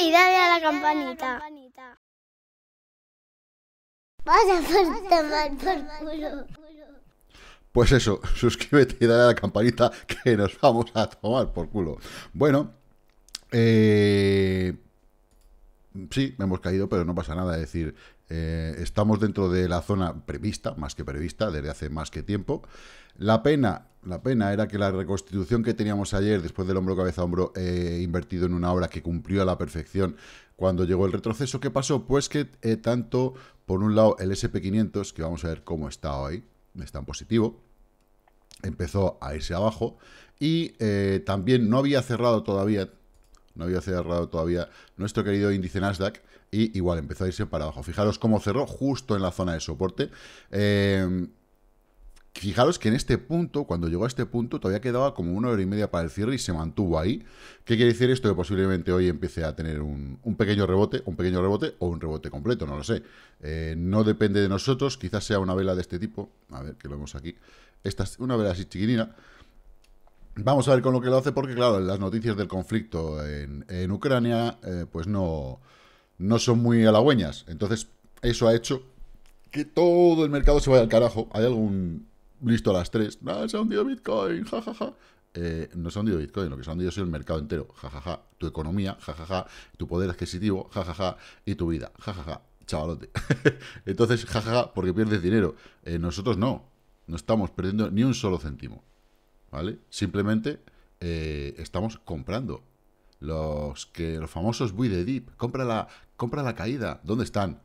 y dale a la campanita. Vaya por tomar por culo. Pues eso, suscríbete y dale a la campanita que nos vamos a tomar por culo. Bueno, eh, sí, me hemos caído, pero no pasa nada. Es decir, eh, estamos dentro de la zona prevista, más que prevista, desde hace más que tiempo. La pena, la pena era que la reconstitución que teníamos ayer, después del hombro cabeza hombro, eh, invertido en una hora que cumplió a la perfección cuando llegó el retroceso, ¿qué pasó? Pues que eh, tanto, por un lado, el SP500, que vamos a ver cómo está hoy, está en positivo, empezó a irse abajo y eh, también no había cerrado todavía, no había cerrado todavía nuestro querido índice Nasdaq y igual empezó a irse para abajo. Fijaros cómo cerró justo en la zona de soporte. Fijaros que en este punto, cuando llegó a este punto, todavía quedaba como una hora y media para el cierre y se mantuvo ahí. ¿Qué quiere decir esto? Que posiblemente hoy empiece a tener un, pequeño rebote, un pequeño rebote o un rebote completo, no lo sé. Eh, no depende de nosotros, quizás sea una vela de este tipo. A ver, que lo vemos aquí. Esta es una vela así chiquinina. Vamos a ver con lo que lo hace, porque claro, las noticias del conflicto en, Ucrania, eh, pues no, no son muy halagüeñas. Entonces, eso ha hecho que todo el mercado se vaya al carajo. Hay algún listo a las 3, ah, se ha hundido Bitcoin, jajaja. Ja, ja. eh, no se ha hundido Bitcoin, lo que se ha hundido es el mercado entero, jajaja. Ja, tu economía, jajaja. Tu poder adquisitivo, jajaja. Y tu vida, jajaja. Chavalote. Entonces, jajaja, porque pierdes dinero. Eh, nosotros no. No estamos perdiendo ni un solo céntimo. ¿Vale? Simplemente eh, estamos comprando. Los que los famosos buy de dip, compra la, compra la caída. ¿Dónde están?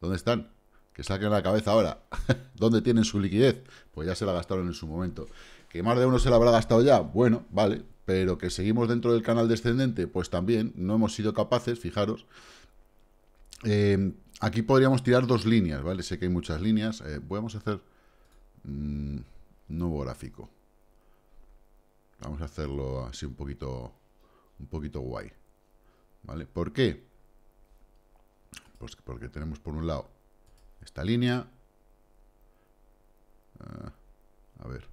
¿Dónde están? Que saquen la cabeza ahora. ¿Dónde tienen su liquidez? Pues ya se la gastaron en su momento. ¿Que más de uno se la habrá gastado ya? Bueno, vale. Pero que seguimos dentro del canal descendente, pues también no hemos sido capaces, fijaros. Eh, aquí podríamos tirar dos líneas, ¿vale? Sé que hay muchas líneas. Eh, vamos a hacer mmm, nuevo gráfico. Vamos a hacerlo así un poquito, un poquito guay. ¿Vale? ¿Por qué? Pues porque tenemos por un lado esta línea. Uh, a ver,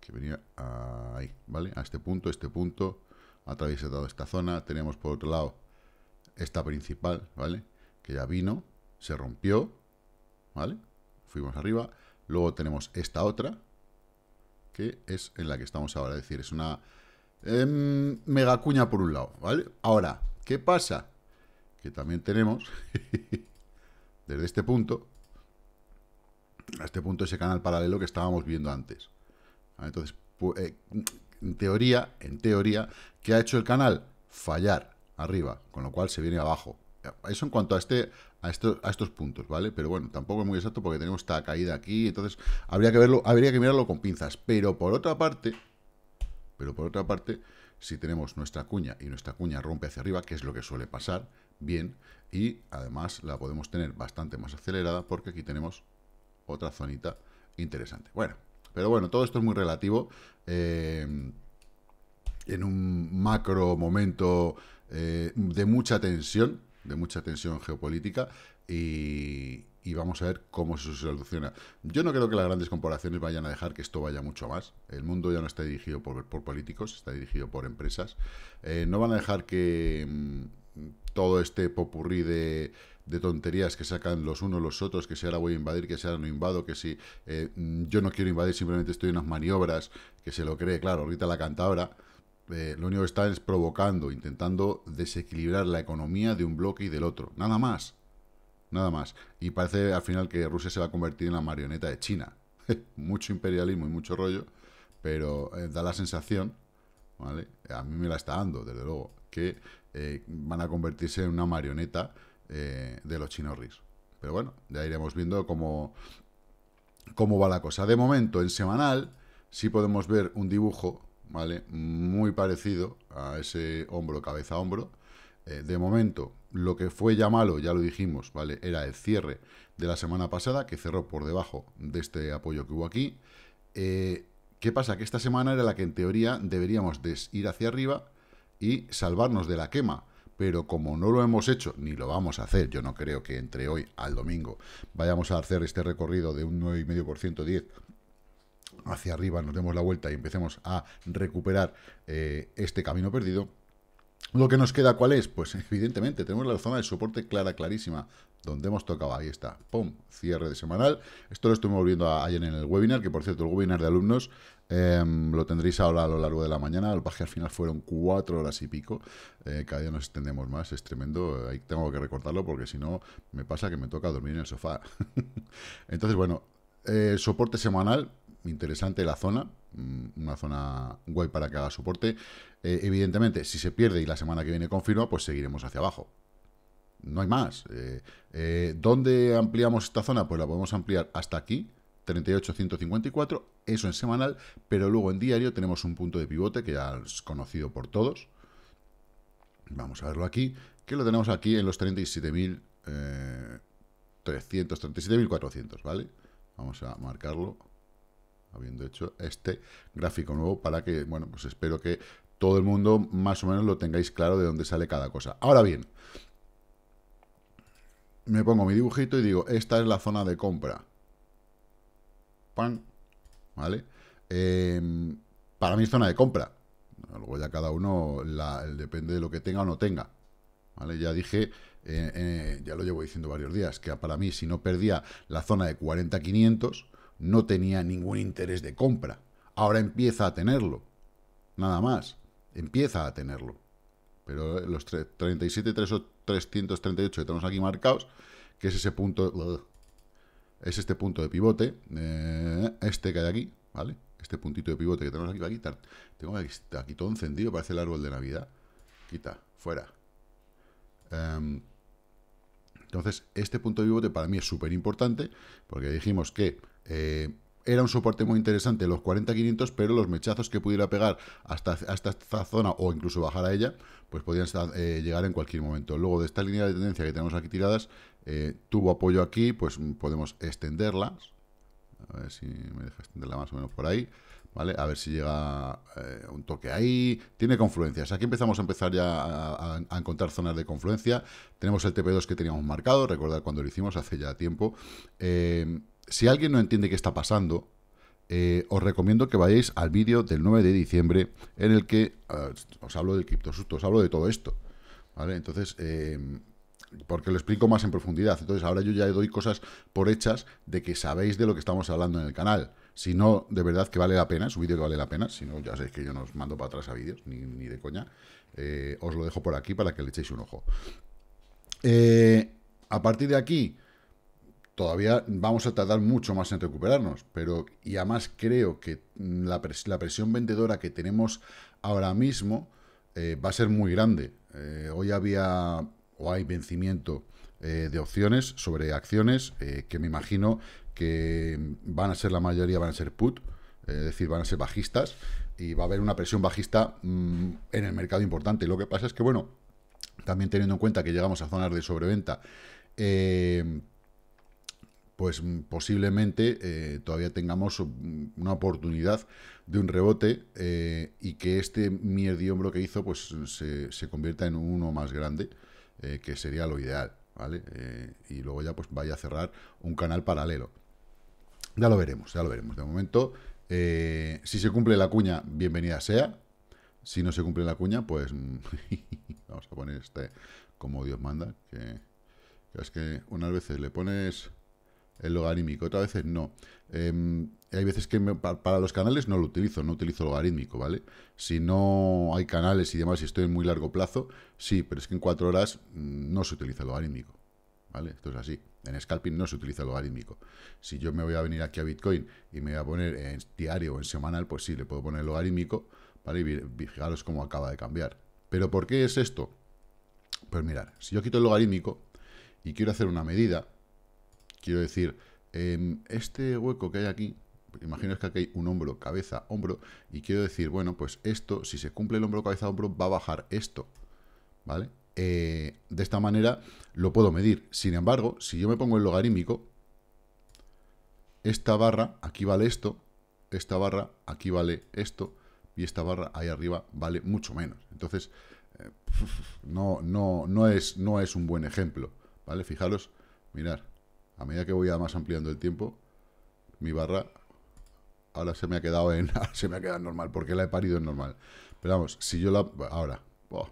que venía ahí, ¿vale? A este punto, este punto, atravesado esta zona. Tenemos por otro lado esta principal, ¿vale? Que ya vino, se rompió, ¿vale? Fuimos arriba. Luego tenemos esta otra, que es en la que estamos ahora. Es decir, es una eh, mega cuña por un lado, ¿vale? Ahora, ¿qué pasa? Que también tenemos, desde este punto, a este punto ese canal paralelo que estábamos viendo antes. Entonces, eh, en teoría, en teoría, ¿qué ha hecho el canal? Fallar arriba, con lo cual se viene abajo. Eso en cuanto a este a estos, a estos puntos, ¿vale? Pero bueno, tampoco es muy exacto porque tenemos esta caída aquí, entonces habría que verlo, habría que mirarlo con pinzas. Pero por otra parte, pero por otra parte, si tenemos nuestra cuña y nuestra cuña rompe hacia arriba, que es lo que suele pasar, bien, y además la podemos tener bastante más acelerada porque aquí tenemos otra zonita interesante. Bueno, pero bueno, todo esto es muy relativo. Eh, en un macro momento eh, de mucha tensión, de mucha tensión geopolítica, y, vamos a ver cómo se soluciona. Yo no creo que las grandes corporaciones vayan a dejar que esto vaya mucho más. El mundo ya no está dirigido por, políticos, está dirigido por empresas. Eh, no van a dejar que mm, todo este popurrí de de tonterías que sacan los unos los otros, que si ahora voy a invadir, que si ahora no invado, que si eh, yo no quiero invadir, simplemente estoy en unas maniobras, que se lo cree, claro, ahorita la canta ahora, eh, lo único que está es provocando, intentando desequilibrar la economía de un bloque y del otro, nada más, nada más. Y parece al final que Rusia se va a convertir en la marioneta de China. mucho imperialismo y mucho rollo, pero eh, da la sensación, ¿vale? A mí me la está dando, desde luego, que van a convertirse en una marioneta eh, de los chinorris. Pero bueno, ya iremos viendo cómo, cómo va la cosa. De momento, en semanal, sí podemos ver un dibujo, ¿vale? Muy parecido a ese hombro, cabeza, hombro. Eh, de momento, lo que fue ya malo, ya lo dijimos, ¿vale? Era el cierre de la semana pasada, que cerró por debajo de este apoyo que hubo aquí. Eh, ¿Qué pasa? Que esta semana era la que en teoría deberíamos de ir hacia arriba y salvarnos de la quema. Pero como no lo hemos hecho, ni lo vamos a hacer, yo no creo que entre hoy al domingo vayamos a hacer este recorrido de un 9,5% 10 hacia arriba, nos demos la vuelta y empecemos a recuperar eh, este camino perdido, Lo que nos queda, ¿cuál es? Pues evidentemente tenemos la zona de soporte clara, clarísima, donde hemos tocado, ahí está, ¡pum! Cierre de semanal. Esto lo estuvimos volviendo ayer en el webinar, que por cierto, el webinar de alumnos em, lo tendréis ahora a lo largo de la mañana. El que al final fueron cuatro horas y pico. Eh, cada día nos extendemos más, es tremendo. Ahí tengo que recortarlo porque si no me pasa que me toca dormir en el sofá. Entonces, bueno, eh, soporte semanal, interesante la zona, una zona guay para que haga soporte. Eh, evidentemente, si se pierde y la semana que viene confirma, pues seguiremos hacia abajo. No hay más. Eh, eh, ¿Dónde ampliamos esta zona? Pues la podemos ampliar hasta aquí, 38,154, eso en semanal, pero luego en diario tenemos un punto de pivote que ya es conocido por todos. Vamos a verlo aquí, que lo tenemos aquí en los 37.300, 37.400, ¿vale? Vamos a marcarlo, habiendo hecho este gráfico nuevo para que, bueno, pues espero que todo el mundo más o menos lo tengáis claro de dónde sale cada cosa. Ahora bien, me pongo mi dibujito y digo, esta es la zona de compra. ¡Pam! ¿Vale? Em, para es zona de compra. Luego ya cada uno depende de lo que tenga o no tenga. ¿Vale? Ya dije, eh, eh, ya lo llevo diciendo varios días, que para mí si no perdía la zona de 40-500, no tenía ningún interés de compra. Ahora empieza a tenerlo. Nada más empieza a tenerlo. Pero los 37, 338 que tenemos aquí marcados, que es ese punto, es este punto de pivote, eh, este que hay aquí, ¿vale? Este puntito de pivote que tenemos aquí, va a quitar. Tengo aquí, todo encendido, parece el árbol de Navidad. Quita, fuera. Em, entonces, este punto de pivote para mí es súper importante, porque dijimos que eh, era un soporte muy interesante los 40-500, pero los mechazos que pudiera pegar hasta, hasta, esta zona o incluso bajar a ella, pues podían eh, llegar en cualquier momento. Luego de esta línea de tendencia que tenemos aquí tiradas, eh, tuvo apoyo aquí, pues podemos extenderlas. A ver si me deja extenderla más o menos por ahí. ¿Vale? A ver si llega eh, un toque ahí. Tiene confluencias. Aquí empezamos a empezar ya a, encontrar zonas de confluencia. Tenemos el TP2 que teníamos marcado. Recordad cuando lo hicimos hace ya tiempo. Eh, si alguien no entiende qué está pasando, eh, os recomiendo que vayáis al vídeo del 9 de diciembre en el que os hablo del criptosusto, os hablo de todo esto. ¿Vale? Entonces, porque lo explico más en profundidad. Entonces, ahora yo ya doy cosas por hechas de que sabéis de lo que estamos hablando en el canal. Si no, de verdad que vale la pena, es vídeo que vale la pena. Si no, ya sabéis que yo no os mando para atrás a vídeos, ni, de coña. os lo dejo por aquí para que le echéis un ojo. a partir de aquí, todavía vamos a tardar mucho más en recuperarnos, pero y además creo que la, presión vendedora que tenemos ahora mismo eh, va a ser muy grande. Eh, hoy había o hay vencimiento eh, de opciones sobre acciones que me imagino que van a ser la mayoría, van a ser put, es decir, van a ser bajistas y va a haber una presión bajista mm, en el mercado importante. Lo que pasa es que, bueno, también teniendo en cuenta que llegamos a zonas de sobreventa, pues mm, posiblemente eh, todavía tengamos una oportunidad de un rebote eh, y que este hombro que hizo pues se, se, convierta en uno más grande, eh, que sería lo ideal, ¿vale? y luego ya pues vaya a cerrar un canal paralelo. Ya lo veremos, ya lo veremos. De momento, si se cumple la cuña, bienvenida sea. Si no se cumple la cuña, pues vamos a poner este como Dios manda, es que unas veces le pones el logarítmico, otras veces no. Em, hay veces que para los canales no lo utilizo, no utilizo logarítmico, ¿vale? Si no hay canales y demás y estoy en muy largo plazo, sí, pero es que en cuatro horas mm, no se utiliza el logarítmico, ¿vale? Esto es así. En scalping no se utiliza el logarítmico. Si yo me voy a venir aquí a Bitcoin y me voy a poner en diario o en semanal, pues sí, le puedo poner el logarítmico, ¿vale? Y fijaros cómo acaba de cambiar. ¿Pero por qué es esto? Pues mirar, si yo quito el logarítmico y quiero hacer una medida, Quiero decir, en este hueco que hay aquí, imagino que aquí hay un hombro, cabeza, hombro, y quiero decir, bueno, pues esto, si se cumple el hombro, cabeza, hombro, va a bajar esto, ¿vale? Eh, de esta manera lo puedo medir. Sin embargo, si yo me pongo el logarítmico, esta barra, aquí vale esto, esta barra, aquí vale esto, y esta barra ahí arriba vale mucho menos. Entonces, eh, no, no, no, es, no es un buen ejemplo, ¿vale? Fijaros, mirar, a medida que voy más ampliando el tiempo, mi barra ahora se me ha quedado en se me ha quedado normal, porque la he parido en normal. Pero vamos, si yo la ahora,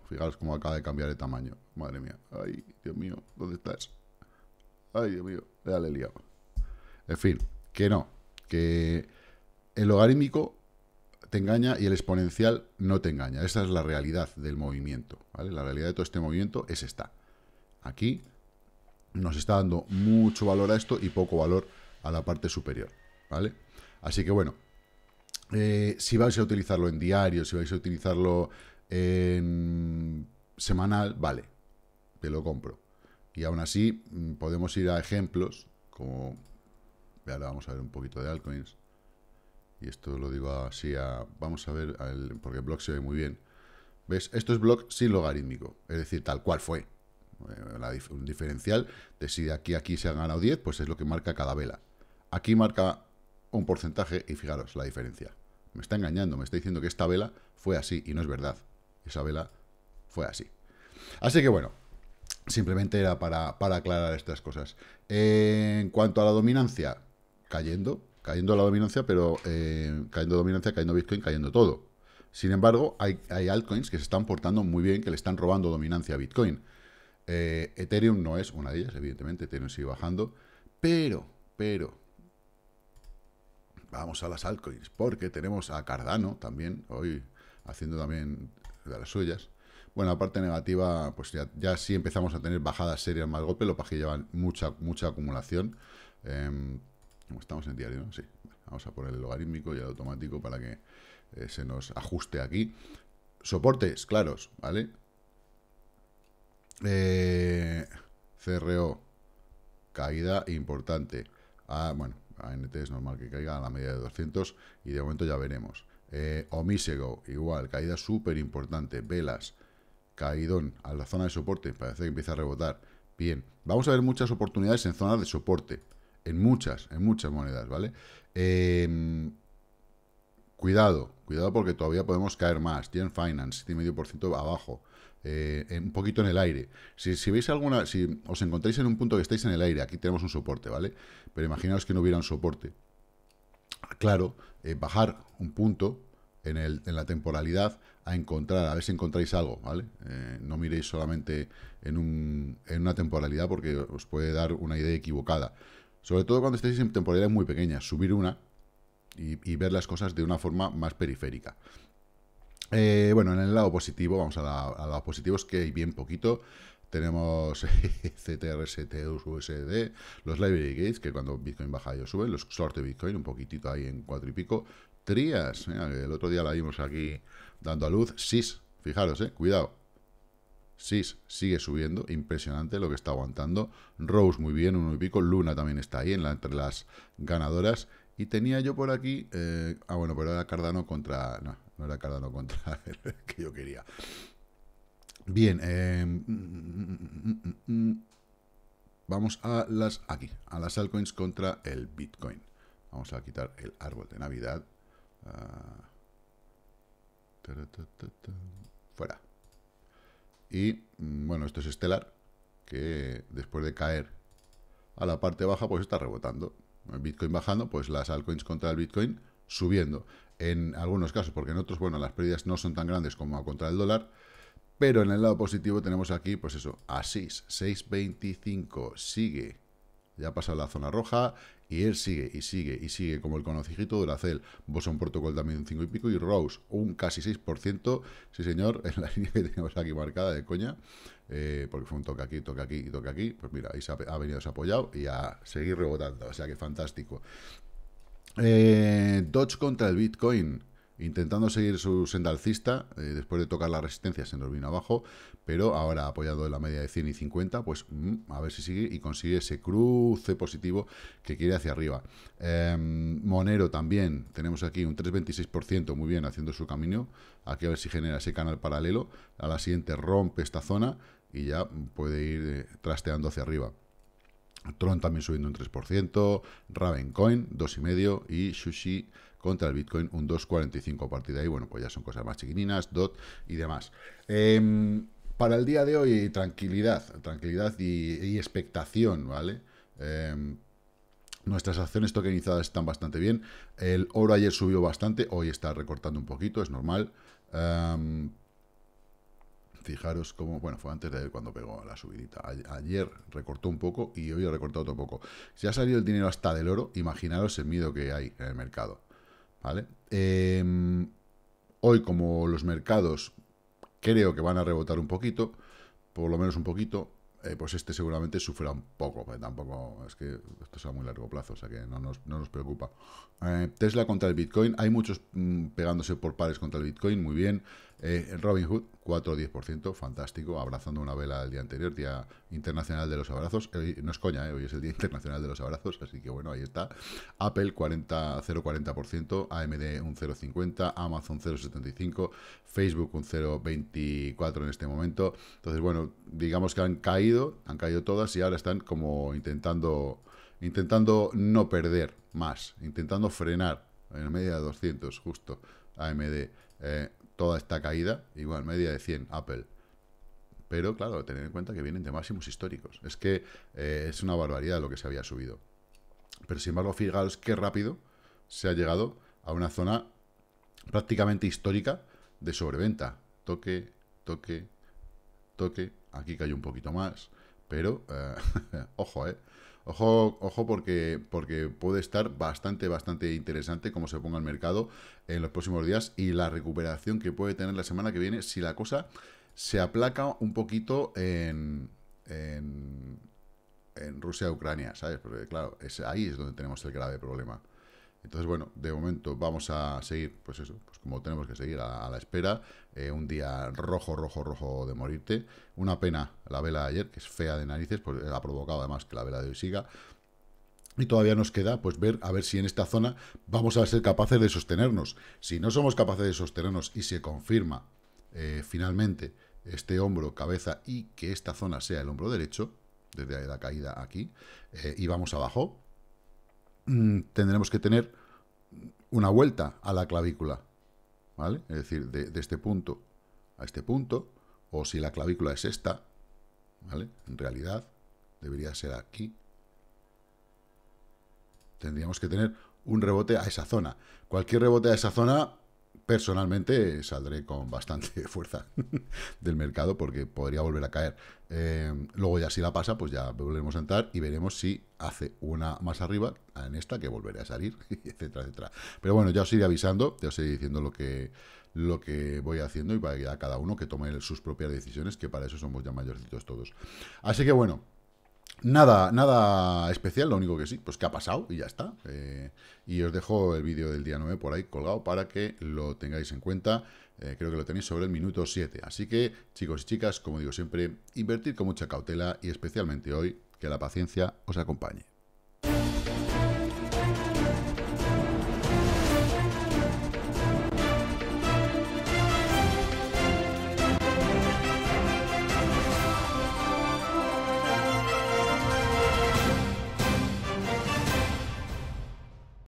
fijaros cómo acaba de cambiar de tamaño. Madre mía. Ay, Dios mío, ¿dónde estás? Ay, Dios mío, dale liado. En fin, que no. Que el logarítmico te engaña y el exponencial no te engaña. Esa es la realidad del movimiento. ¿vale? La realidad de todo este movimiento es esta. Aquí nos está dando mucho valor a esto y poco valor a la parte superior. ¿vale? Así que bueno, eh, si vais a utilizarlo en diario, si vais a utilizarlo en semanal, vale, te lo compro. Y aún así mm, podemos ir a ejemplos como... Ahora vamos a ver un poquito de altcoins. Y esto lo digo así a... Vamos a ver, porque el blog se ve muy bien. ¿Ves? Esto es blog sin logarítmico. Es decir, tal cual fue. Eh, un diferencial de si de aquí a aquí se han ganado 10, pues es lo que marca cada vela. Aquí marca un porcentaje y fijaros la diferencia. Me está engañando, me está diciendo que esta vela fue así y no es verdad. Esa vela fue así. Así que bueno, simplemente era para, aclarar estas cosas. en cuanto a la dominancia, cayendo, cayendo la dominancia, pero eh, cayendo dominancia, cayendo Bitcoin, cayendo todo. Sin embargo, hay, hay, altcoins que se están portando muy bien, que le están robando dominancia a Bitcoin. Eh, Ethereum no es una de ellas, evidentemente, Ethereum sigue bajando, pero, pero, vamos a las altcoins, porque tenemos a Cardano también, hoy haciendo también de las suyas. Bueno, la parte negativa, pues ya, sí empezamos a tener bajadas serias más golpe, lo que llevan mucha, mucha acumulación. Eh, estamos en diario, ¿no? Sí. Vamos a poner el logarítmico y el automático para que eh, se nos ajuste aquí. Soportes claros, ¿vale? Eh, CRO, caída importante. Ah, bueno, ANT es normal que caiga a la media de 200 y de momento ya veremos. Eh, Omisego, igual, caída súper importante. Velas, caidón a la zona de soporte, parece que empieza a rebotar. Bien, vamos a ver muchas oportunidades en zona de soporte. En muchas, en muchas monedas, ¿vale? Em, cuidado, cuidado porque todavía podemos caer más. Gen Finance, 7,5% abajo. Eh, un poquito en el aire. Si, veis alguna, si os encontráis en un punto que estáis en el aire, aquí tenemos un soporte, ¿vale? Pero imaginaos que no hubiera un soporte. Claro, eh, bajar un punto en, la temporalidad a encontrar, a ver si encontráis algo, ¿vale? Eh, no miréis solamente en, en una temporalidad porque os puede dar una idea equivocada. Sobre todo cuando estéis en temporalidades muy pequeñas, subir una y, ver las cosas de una forma más periférica. Eh, bueno, en el lado positivo, vamos a, la, lado positivo, es que hay bien poquito. Tenemos CTRS, USD, los Library Gates, que cuando Bitcoin baja ellos suben, los short de Bitcoin, un poquitito ahí en cuatro y pico. Trías, el otro día la vimos aquí dando a luz. SIS, fijaros, eh, cuidado, SIS sigue subiendo, impresionante lo que está aguantando. Rose muy bien, uno y pico. Luna también está ahí en entre las ganadoras. Y tenía yo por aquí. Eh, ah, bueno, pero era Cardano contra. No, no era Cardano contra el que yo quería. Bien, eh, vamos a las. Aquí, a las altcoins contra el Bitcoin. Vamos a quitar el árbol de Navidad. Ah, fuera. Y mm, bueno, esto es Stellar, que después de caer a la parte baja, pues está rebotando. Bitcoin bajando, pues las altcoins contra el Bitcoin subiendo. En algunos casos, porque en otros, bueno, las pérdidas no son tan grandes como contra el dólar. Pero en el lado positivo tenemos aquí, pues eso, ASIS 6.25 sigue, ya ha pasado la zona roja, y él sigue y sigue y sigue, como el conocijito Duracell, Boson Protocol también un 5 y pico, y Rose un casi 6%, sí señor, en la línea que tenemos aquí marcada de coña, eh, porque fue un toque aquí, toque aquí y toque aquí, pues mira, ahí se ha, venido apoyado y a seguir rebotando, o sea que fantástico. Eh, Dodge contra el Bitcoin, intentando seguir su senda alcista, eh, después de tocar la resistencia se nos vino abajo, pero ahora apoyado en la media de 100 y 50, pues mm, a ver si sigue y consigue ese cruce positivo que quiere hacia arriba. Em, Monero también, tenemos aquí un 3,26%, muy bien, haciendo su camino, aquí a ver si genera ese canal paralelo, a la siguiente rompe esta zona y ya puede ir eh, trasteando hacia arriba. Tron también subiendo un 3%, Ravencoin 2,5% y Sushi contra el Bitcoin un 2,45 a partir de ahí. Bueno, pues ya son cosas más chiquininas, DOT y demás. Em, para el día de hoy, tranquilidad, tranquilidad y, expectación, ¿vale? Em, nuestras acciones tokenizadas están bastante bien. El oro ayer subió bastante, hoy está recortando un poquito, es normal. Em, Fijaros cómo, bueno, fue antes de cuando pegó la subidita. Ayer recortó un poco y hoy ha recortado otro poco. Si ha salido el dinero hasta del oro, imaginaros el miedo que hay en el mercado. ¿Vale? Em, hoy, como los mercados creo que van a rebotar un poquito, por lo menos un poquito, eh, pues este seguramente sufrirá un poco, tampoco es que esto sea muy largo plazo, o sea que no nos, preocupa. Eh, Tesla contra el Bitcoin, hay muchos mm, pegándose por pares contra el Bitcoin, muy bien. Eh, Robinhood, 4 o 10%, fantástico, abrazando una vela el día anterior, Día Internacional de los Abrazos. no es coña, hoy es el Día Internacional de los Abrazos, así que bueno, ahí está. Apple, 40, 0,40%, AMD un 0,50%, Amazon 0,75%, Facebook un 0,24% en este momento. Entonces, bueno, digamos que han caído, han caído todas y ahora están como intentando, intentando no perder más, intentando frenar en media de 200, justo, AMD. Eh, toda esta caída, igual media de 100 Apple. Pero claro, tener en cuenta que vienen de máximos históricos. Es que eh, es una barbaridad lo que se había subido. Pero sin embargo, fijaos qué rápido se ha llegado a una zona prácticamente histórica de sobreventa. Toque, toque, toque. Aquí cayó un poquito más. Pero, eh, ojo, eh. Ojo, ojo porque, porque puede estar bastante, bastante interesante cómo se ponga el mercado en los próximos días y la recuperación que puede tener la semana que viene si la cosa se aplaca un poquito en, en, en Rusia-Ucrania, ¿sabes? Porque claro, es, ahí es donde tenemos el grave problema. Entonces, bueno, de momento vamos a seguir, pues eso, pues como tenemos que seguir a, la espera. Eh, un día rojo, rojo, rojo de morirte. Una pena la vela de ayer, que es fea de narices, pues ha provocado además que la vela de hoy siga. Y todavía nos queda pues ver a ver si en esta zona vamos a ser capaces de sostenernos. Si no somos capaces de sostenernos y se confirma eh, finalmente este hombro, cabeza y que esta zona sea el hombro derecho, desde la caída aquí, eh, y vamos abajo, Mm, tendremos que tener una vuelta a la clavícula, ¿vale? Es decir, de, este punto a este punto, o si la clavícula es esta, ¿vale? En realidad debería ser aquí. Tendríamos que tener un rebote a esa zona. Cualquier rebote a esa zona personalmente saldré con bastante fuerza del mercado porque podría volver a caer. Eh, luego ya si la pasa, pues ya volveremos a entrar y veremos si hace una más arriba en esta que volveré a salir, etcétera, etcétera. Pero bueno, ya os iré avisando, ya os iré diciendo lo que, lo que voy haciendo y para que cada uno que tome sus propias decisiones, que para eso somos ya mayorcitos todos. Así que bueno, Nada, nada especial, lo único que sí, pues que ha pasado y ya está. Eh, y os dejo el vídeo del día 9 por ahí colgado para que lo tengáis en cuenta. Eh, creo que lo tenéis sobre el minuto 7. Así que, chicos y chicas, como digo siempre, invertir con mucha cautela y especialmente hoy, que la paciencia os acompañe.